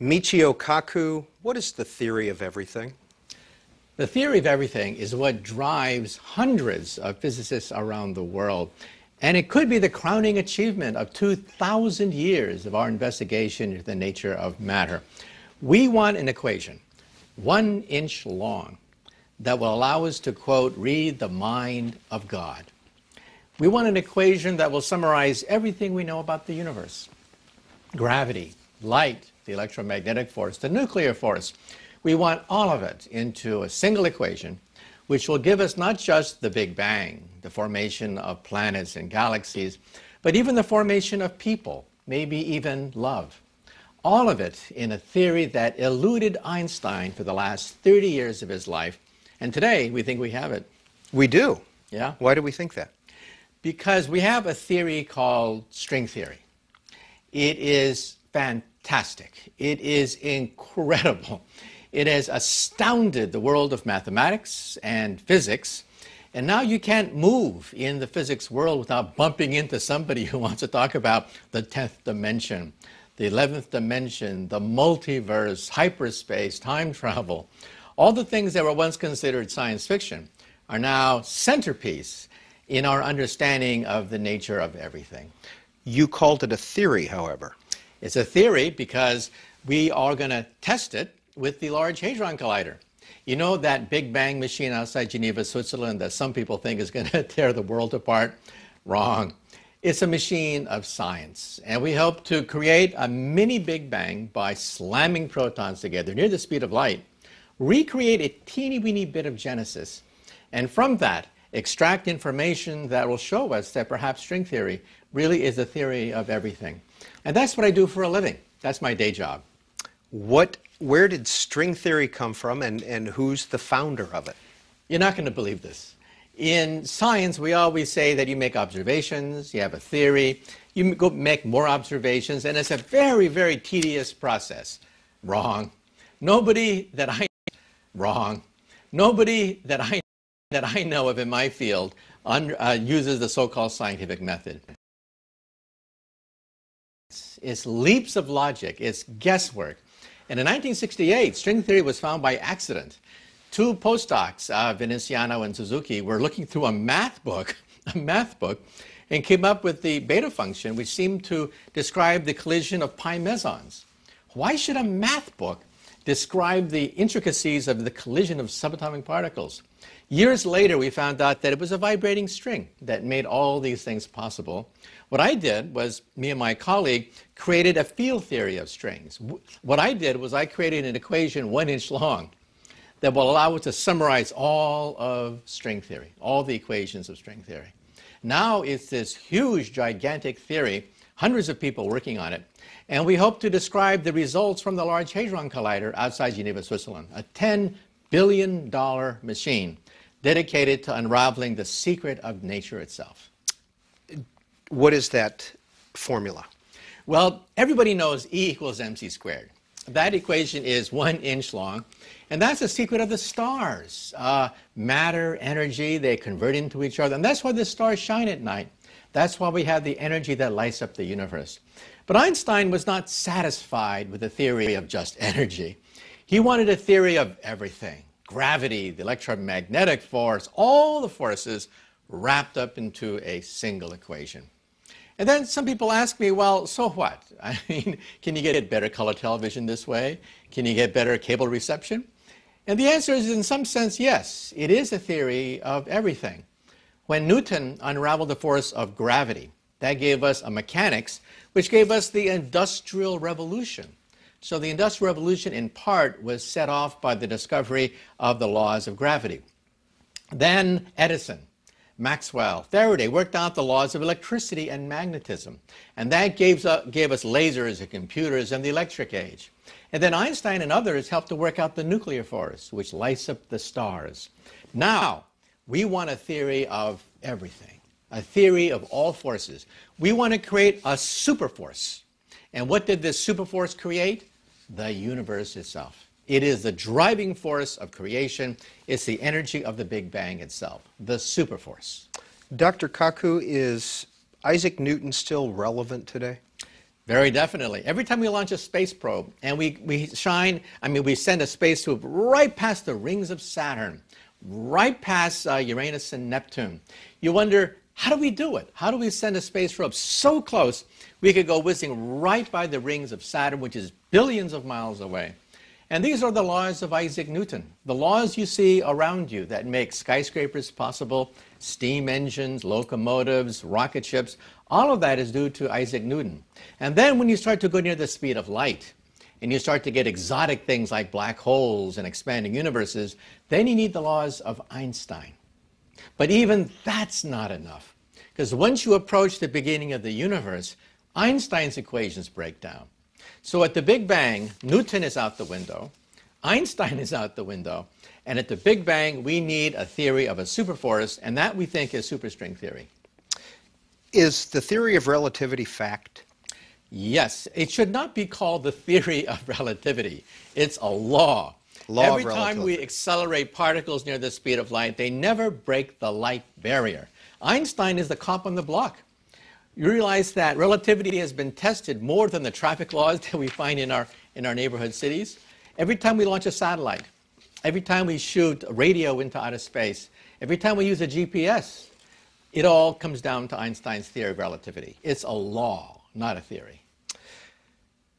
Michio Kaku, what is the theory of everything? The theory of everything is what drives hundreds of physicists around the world. And it could be the crowning achievement of 2,000 years of our investigation into the nature of matter. We want an equation, one inch long, that will allow us to, quote, read the mind of God. We want an equation that will summarize everything we know about the universe gravity, light, the electromagnetic force, the nuclear force. We want all of it into a single equation, which will give us not just the Big Bang, the formation of planets and galaxies, but even the formation of people, maybe even love. All of it in a theory that eluded Einstein for the last 30 years of his life. And today we think we have it. We do. Yeah. Why do we think that? Because we have a theory called string theory. It is fantastic. It is incredible. It has astounded the world of mathematics and physics. And now you can't move in the physics world without bumping into somebody who wants to talk about the 10th dimension, the 11th dimension, the multiverse, hyperspace, time travel. All the things that were once considered science fiction are now centerpiece in our understanding of the nature of everything. You called it a theory, however. It's a theory because we are going to test it with the Large Hadron Collider. You know that Big Bang machine outside Geneva, Switzerland, that some people think is going to tear the world apart? Wrong. It's a machine of science, and we hope to create a mini Big Bang by slamming protons together near the speed of light, recreate a teeny weeny bit of Genesis, and from that, extract information that will show us that perhaps string theory really is the theory of everything. And that's what I do for a living. That's my day job. What, where did string theory come from, and, and who's the founder of it? You're not going to believe this. In science, we always say that you make observations, you have a theory, you go make more observations, and it's a very, very tedious process. Wrong. Nobody that I wrong. Nobody that I that I know of in my field uh, uses the so-called scientific method. It's leaps of logic. It's guesswork. And in 1968, string theory was found by accident. Two postdocs, uh, Veneziano and Suzuki, were looking through a math book, a math book, and came up with the beta function, which seemed to describe the collision of pi mesons. Why should a math book describe the intricacies of the collision of subatomic particles? Years later, we found out that it was a vibrating string that made all these things possible. What I did was, me and my colleague created a field theory of strings. What I did was I created an equation one inch long that will allow us to summarize all of string theory, all the equations of string theory. Now it's this huge, gigantic theory, hundreds of people working on it, and we hope to describe the results from the Large Hadron Collider outside Geneva, Switzerland, a $10 billion machine dedicated to unraveling the secret of nature itself. What is that formula? Well, everybody knows E equals mc squared. That equation is one inch long, and that's the secret of the stars. Uh, matter, energy, they convert into each other, and that's why the stars shine at night. That's why we have the energy that lights up the universe. But Einstein was not satisfied with the theory of just energy. He wanted a theory of everything gravity, the electromagnetic force, all the forces wrapped up into a single equation. And then some people ask me, well, so what? I mean, can you get better color television this way? Can you get better cable reception? And the answer is, in some sense, yes. It is a theory of everything. When Newton unraveled the force of gravity, that gave us a mechanics, which gave us the Industrial Revolution. So the Industrial Revolution, in part, was set off by the discovery of the laws of gravity. Then Edison, Maxwell, Faraday worked out the laws of electricity and magnetism. And that gave, uh, gave us lasers and computers and the electric age. And then Einstein and others helped to work out the nuclear force, which lights up the stars. Now, we want a theory of everything, a theory of all forces. We want to create a superforce. And what did this superforce create? The universe itself. It is the driving force of creation. It's the energy of the Big Bang itself, the superforce. Dr. Kaku, is Isaac Newton still relevant today? Very definitely. Every time we launch a space probe and we, we shine, I mean, we send a space tube right past the rings of Saturn, right past uh, Uranus and Neptune, you wonder, how do we do it? How do we send a space probe so close we could go whizzing right by the rings of Saturn, which is billions of miles away? And these are the laws of Isaac Newton, the laws you see around you that make skyscrapers possible, steam engines, locomotives, rocket ships. All of that is due to Isaac Newton. And then when you start to go near the speed of light, and you start to get exotic things like black holes and expanding universes, then you need the laws of Einstein. But even that's not enough. Because once you approach the beginning of the universe, Einstein's equations break down. So at the Big Bang, Newton is out the window, Einstein is out the window, and at the Big Bang, we need a theory of a superforce, and that we think is superstring theory. Is the theory of relativity fact? Yes, it should not be called the theory of relativity. It's a law. Law Every time we accelerate particles near the speed of light, they never break the light barrier. Einstein is the cop on the block. You realize that relativity has been tested more than the traffic laws that we find in our, in our neighborhood cities. Every time we launch a satellite, every time we shoot radio into outer space, every time we use a GPS, it all comes down to Einstein's theory of relativity. It's a law, not a theory.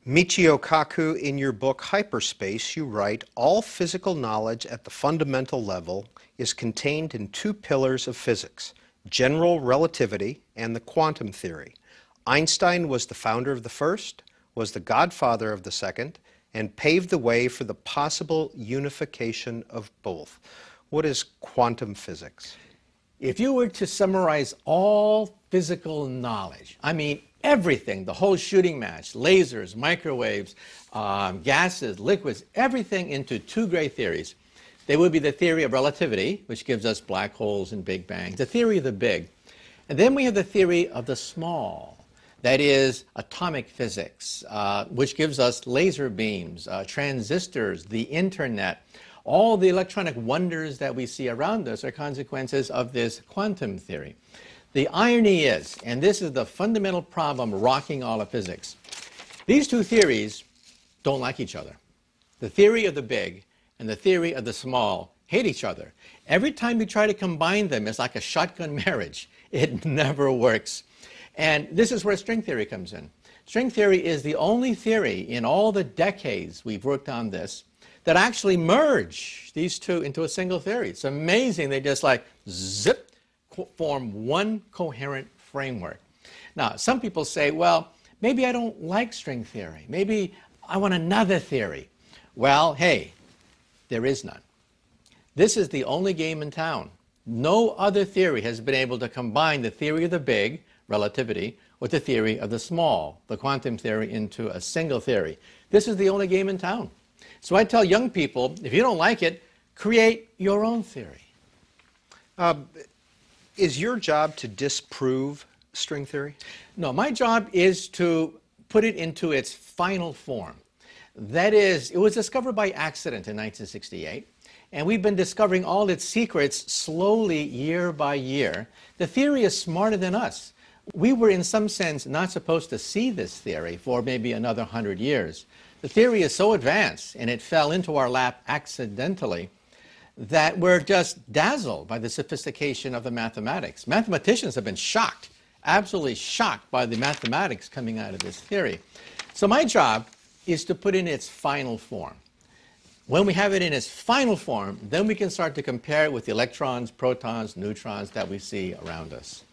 Michio Kaku, in your book Hyperspace, you write All physical knowledge at the fundamental level is contained in two pillars of physics general relativity and the quantum theory. Einstein was the founder of the first, was the godfather of the second, and paved the way for the possible unification of both. What is quantum physics? If you were to summarize all physical knowledge, I mean everything, the whole shooting match, lasers, microwaves, um, gases, liquids, everything into two great theories, they would be the theory of relativity, which gives us black holes and big bangs, the theory of the big. And then we have the theory of the small, that is atomic physics, uh, which gives us laser beams, uh, transistors, the internet. All the electronic wonders that we see around us are consequences of this quantum theory. The irony is, and this is the fundamental problem rocking all of physics, these two theories don't like each other. The theory of the big and the theory of the small hate each other. Every time you try to combine them, it's like a shotgun marriage. It never works. And this is where string theory comes in. String theory is the only theory in all the decades we've worked on this that actually merge these two into a single theory. It's amazing. They just like zip, form one coherent framework. Now, some people say, well, maybe I don't like string theory. Maybe I want another theory. Well, hey, there is none. This is the only game in town. No other theory has been able to combine the theory of the big, relativity, with the theory of the small, the quantum theory, into a single theory. This is the only game in town. So I tell young people, if you don't like it, create your own theory. Uh, is your job to disprove string theory? No, my job is to put it into its final form. That is, it was discovered by accident in 1968, and we've been discovering all its secrets slowly year by year. The theory is smarter than us. We were, in some sense, not supposed to see this theory for maybe another hundred years. The theory is so advanced, and it fell into our lap accidentally, that we're just dazzled by the sophistication of the mathematics. Mathematicians have been shocked, absolutely shocked by the mathematics coming out of this theory. So my job is to put in its final form. When we have it in its final form, then we can start to compare it with the electrons, protons, neutrons that we see around us.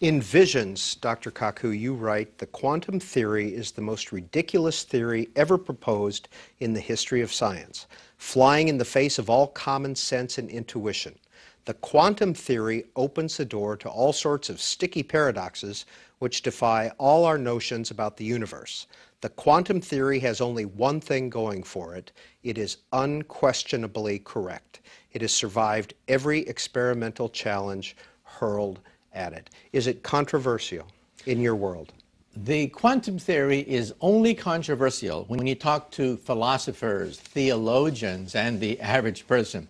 In Visions, Dr. Kaku, you write, the quantum theory is the most ridiculous theory ever proposed in the history of science, flying in the face of all common sense and intuition. The quantum theory opens the door to all sorts of sticky paradoxes which defy all our notions about the universe. The quantum theory has only one thing going for it. It is unquestionably correct. It has survived every experimental challenge hurled at it. Is it controversial in your world? The quantum theory is only controversial when you talk to philosophers, theologians, and the average person.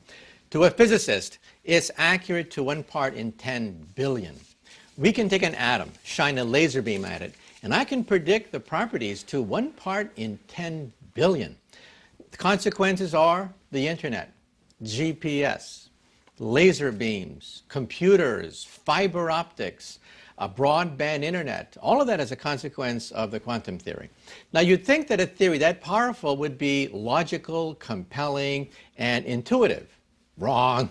To a physicist, it's accurate to one part in 10 billion. We can take an atom, shine a laser beam at it, And I can predict the properties to one part in 10 billion. The consequences are the internet, GPS, laser beams, computers, fiber optics, a broadband internet. All of that is a consequence of the quantum theory. Now, you'd think that a theory that powerful would be logical, compelling, and intuitive. Wrong.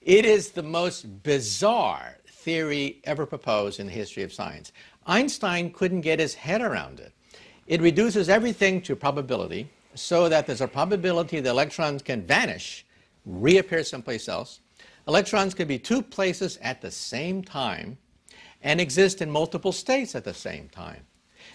It is the most bizarre theory ever proposed in the history of science. Einstein couldn't get his head around it. It reduces everything to probability so that there's a probability the electrons can vanish, reappear someplace else. Electrons can be two places at the same time and exist in multiple states at the same time.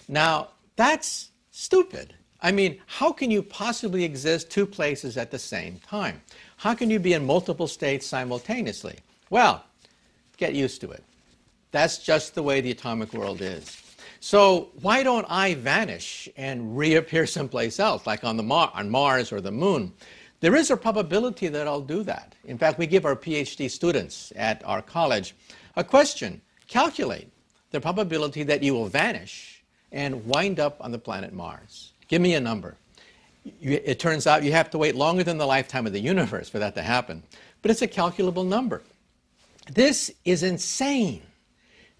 Now, that's stupid. I mean, how can you possibly exist two places at the same time? How can you be in multiple states simultaneously? Well, get used to it. That's just the way the atomic world is. So why don't I vanish and reappear someplace else, like on, the Mar on Mars or the Moon? There is a probability that I'll do that. In fact, we give our PhD students at our college a question. Calculate the probability that you will vanish and wind up on the planet Mars. Give me a number. You, it turns out you have to wait longer than the lifetime of the universe for that to happen, but it's a calculable number. This is insane.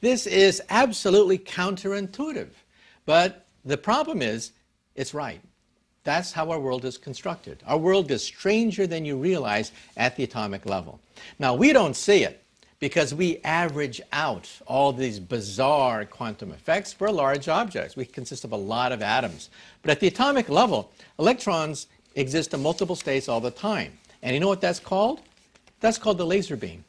This is absolutely counterintuitive. But the problem is, it's right. That's how our world is constructed. Our world is stranger than you realize at the atomic level. Now, we don't see it because we average out all these bizarre quantum effects for large objects. We consist of a lot of atoms. But at the atomic level, electrons exist in multiple states all the time. And you know what that's called? That's called the laser beam.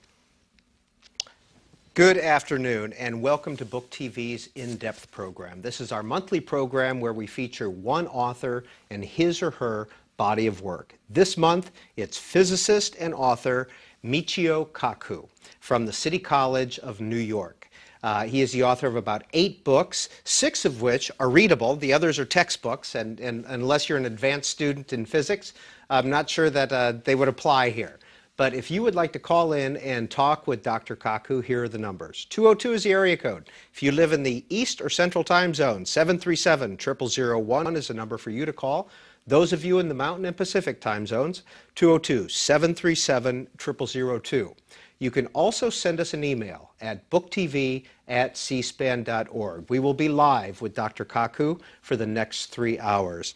Good afternoon and welcome to Book TV's In-Depth program. This is our monthly program where we feature one author and his or her body of work. This month, it's physicist and author Michio Kaku from the City College of New York. Uh, he is the author of about eight books, six of which are readable. The others are textbooks, and, and unless you're an advanced student in physics, I'm not sure that uh, they would apply here. But if you would like to call in and talk with Dr. Kaku, here are the numbers. 202 is the area code. If you live in the East or Central time zone, 737 0001 is the number for you to call. Those of you in the Mountain and Pacific time zones, 202 737 0002. You can also send us an email at booktv at cspan.org. We will be live with Dr. Kaku for the next three hours.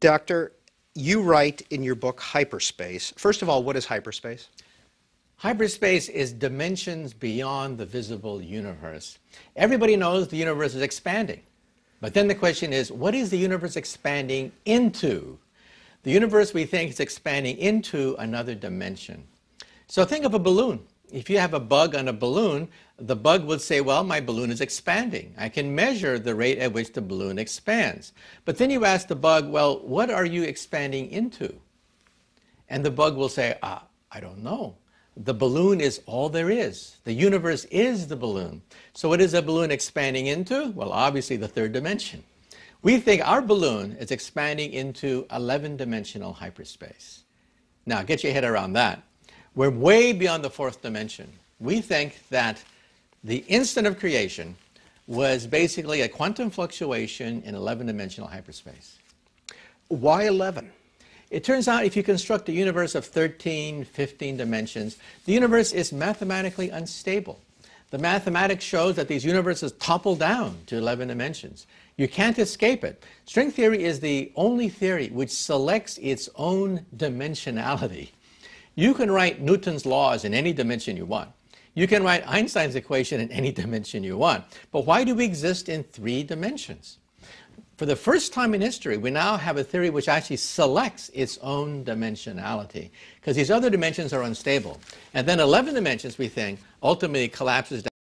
Doctor, you write in your book Hyperspace. First of all, what is hyperspace? Hyperspace is dimensions beyond the visible universe. Everybody knows the universe is expanding. But then the question is, what is the universe expanding into? The universe, we think, is expanding into another dimension. So think of a balloon. If you have a bug on a balloon, the bug would say, well, my balloon is expanding. I can measure the rate at which the balloon expands. But then you ask the bug, well, what are you expanding into? And the bug will say, ah, I don't know. The balloon is all there is. The universe is the balloon. So what is a balloon expanding into? Well, obviously the third dimension. We think our balloon is expanding into 11-dimensional hyperspace. Now, get your head around that. We're way beyond the fourth dimension. We think that the instant of creation was basically a quantum fluctuation in 11-dimensional hyperspace. Why 11? It turns out if you construct a universe of 13, 15 dimensions, the universe is mathematically unstable. The mathematics shows that these universes topple down to 11 dimensions. You can't escape it. String theory is the only theory which selects its own dimensionality. You can write Newton's laws in any dimension you want. You can write Einstein's equation in any dimension you want. But why do we exist in three dimensions? For the first time in history, we now have a theory which actually selects its own dimensionality, because these other dimensions are unstable. And then 11 dimensions, we think, ultimately collapses down.